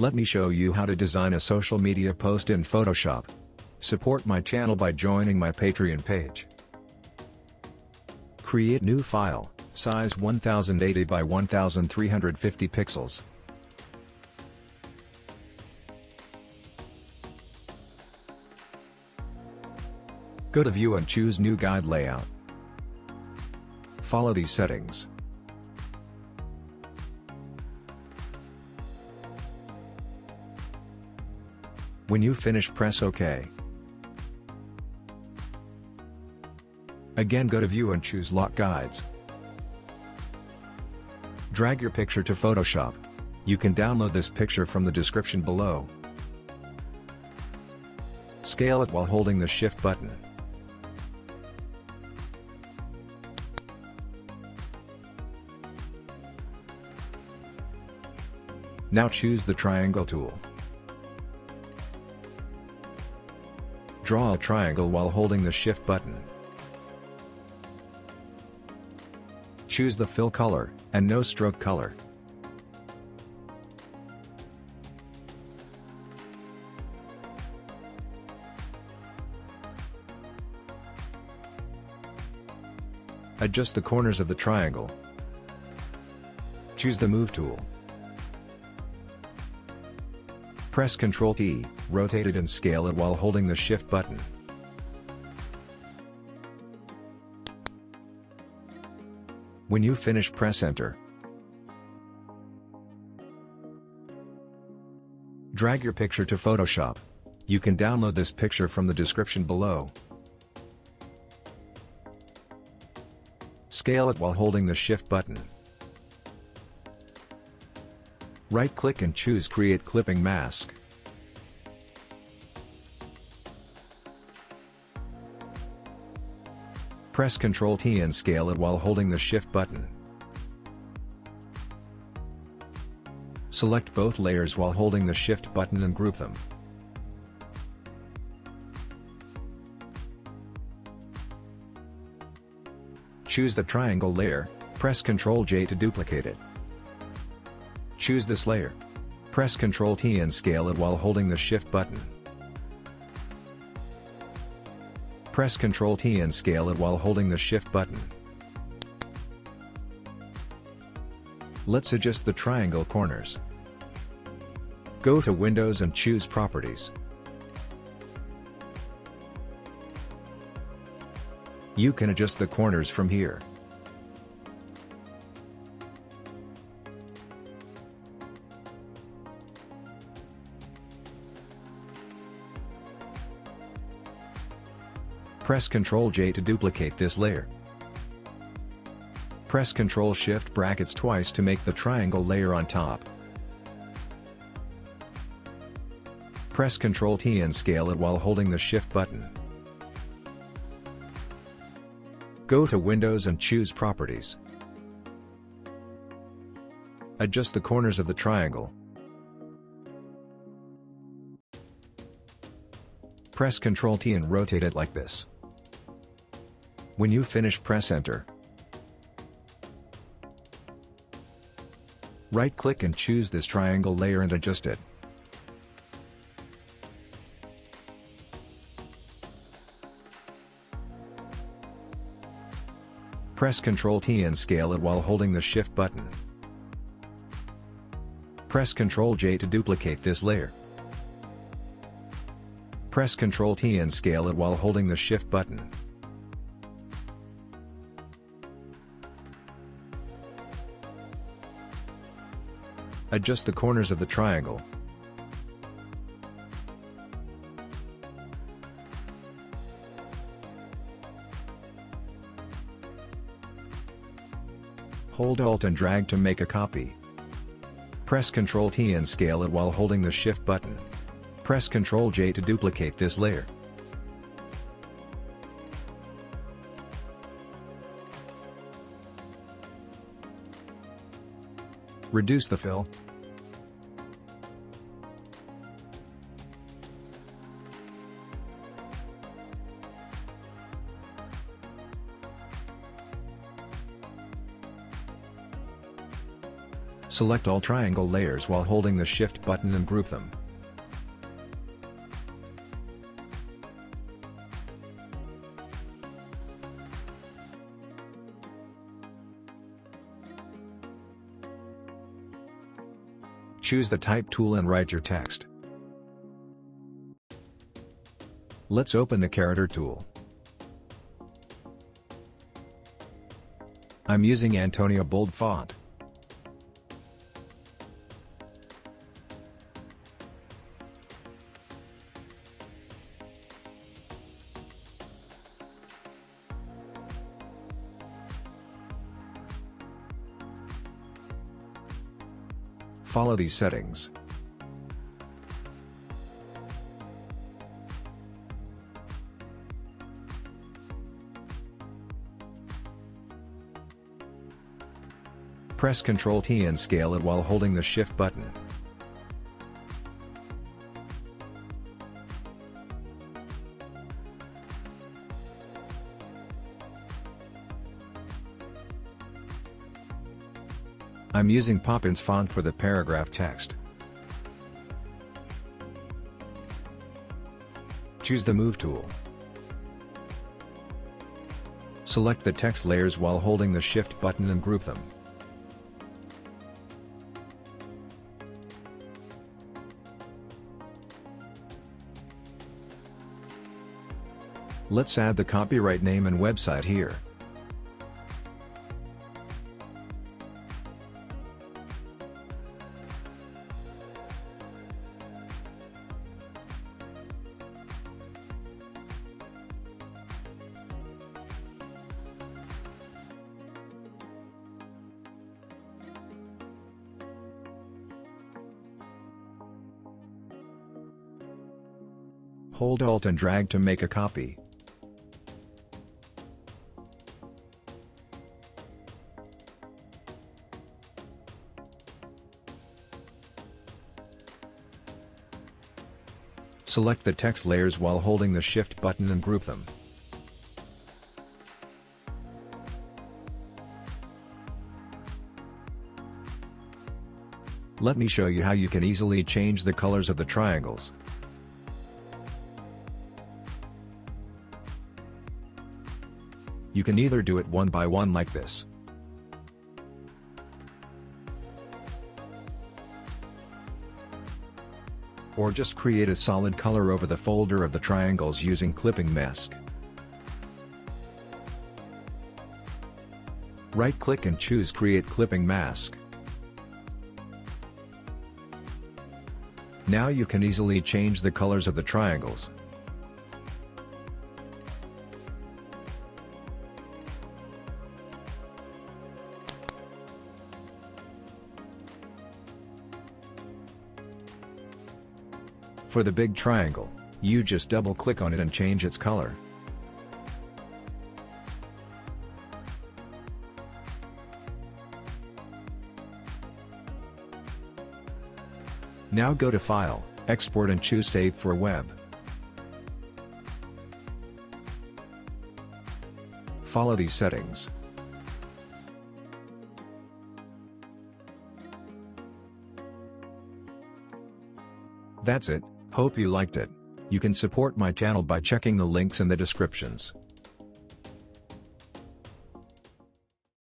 Let me show you how to design a social media post in Photoshop. Support my channel by joining my Patreon page. Create new file, size 1080 by 1350 pixels. Go to View and choose New Guide Layout. Follow these settings. When you finish press OK. Again go to View and choose Lock Guides. Drag your picture to Photoshop. You can download this picture from the description below. Scale it while holding the Shift button. Now choose the triangle tool. Draw a triangle while holding the Shift button. Choose the fill color, and no stroke color. Adjust the corners of the triangle. Choose the Move tool. Press Ctrl T, rotate it and scale it while holding the Shift button. When you finish press Enter. Drag your picture to Photoshop. You can download this picture from the description below. Scale it while holding the Shift button. Right-click and choose Create Clipping Mask. Press Ctrl T and scale it while holding the Shift button. Select both layers while holding the Shift button and group them. Choose the triangle layer, press Ctrl J to duplicate it. Choose this layer. Press Ctrl T and scale it while holding the Shift button. Press Ctrl T and scale it while holding the Shift button. Let's adjust the triangle corners. Go to Windows and choose Properties. You can adjust the corners from here. Press Ctrl J to duplicate this layer. Press Ctrl Shift brackets twice to make the triangle layer on top. Press Ctrl T and scale it while holding the Shift button. Go to Windows and choose Properties. Adjust the corners of the triangle. Press Ctrl T and rotate it like this. When you finish press enter. Right-click and choose this triangle layer and adjust it. Press Ctrl T and scale it while holding the Shift button. Press Ctrl J to duplicate this layer. Press Ctrl T and scale it while holding the Shift button. Adjust the corners of the triangle. Hold Alt and drag to make a copy. Press Ctrl T and scale it while holding the Shift button. Press Ctrl J to duplicate this layer. Reduce the fill. Select all triangle layers while holding the Shift button and group them. Choose the Type tool and write your text. Let's open the Character tool. I'm using Antonio Bold font. Follow these settings. Press Ctrl T and scale it while holding the Shift button. I'm using Poppins font for the paragraph text. Choose the Move tool. Select the text layers while holding the Shift button and group them. Let's add the copyright name and website here. Hold Alt and drag to make a copy. Select the text layers while holding the Shift button and group them. Let me show you how you can easily change the colors of the triangles. You can either do it one by one like this, or just create a solid color over the folder of the triangles using clipping mask. Right-click and choose Create Clipping Mask. Now you can easily change the colors of the triangles. For the big triangle, you just double click on it and change its color. Now go to File, Export and choose Save for Web. Follow these settings. That's it, Hope you liked it. You can support my channel by checking the links in the descriptions.